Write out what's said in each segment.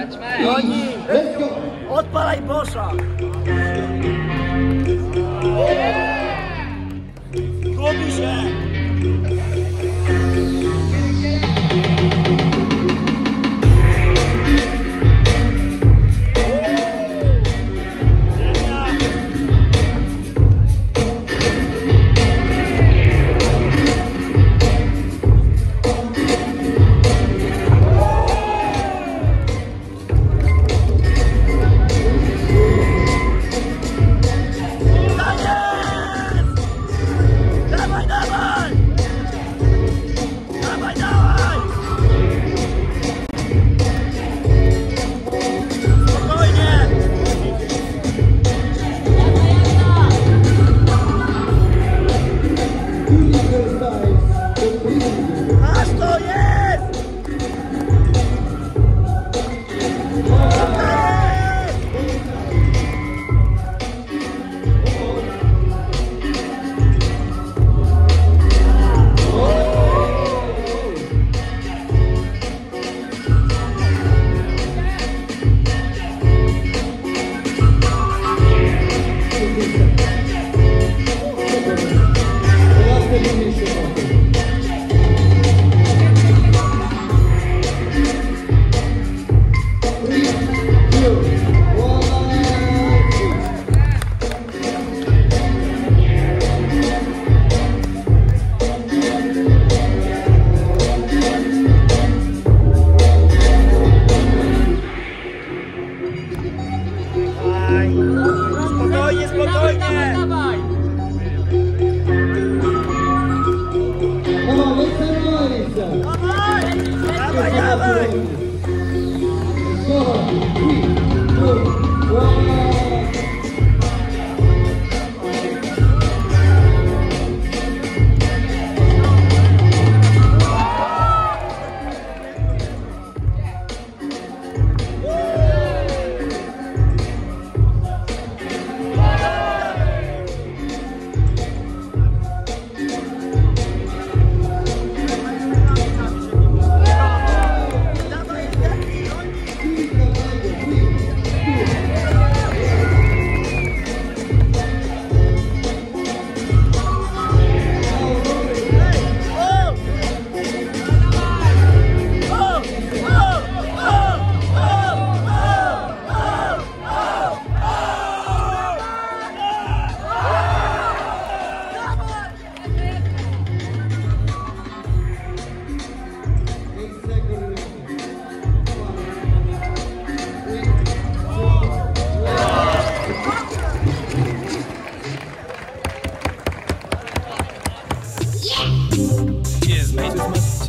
Joni, odpalaj bosza!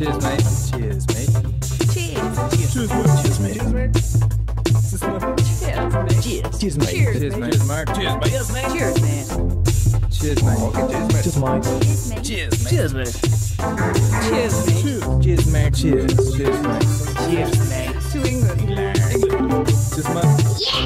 Cheers, mate. Cheers, mate. Cheers. Cheers, mate. Cheers, mate. Cheers, mate. Cheers. Cheers, mate. Cheers, Cheers, mate. Cheers, mate. Mark. Cheers, mate. Cheers, man. Cheers, man. Cheers, mate. Cheers, mate. Cheers, mate. Cheers, Cheers, mate. man. Cheers, mate. Cheers, mate. Cheers. Cheers, mate. Cheers, mate. To England. Cheers, mate.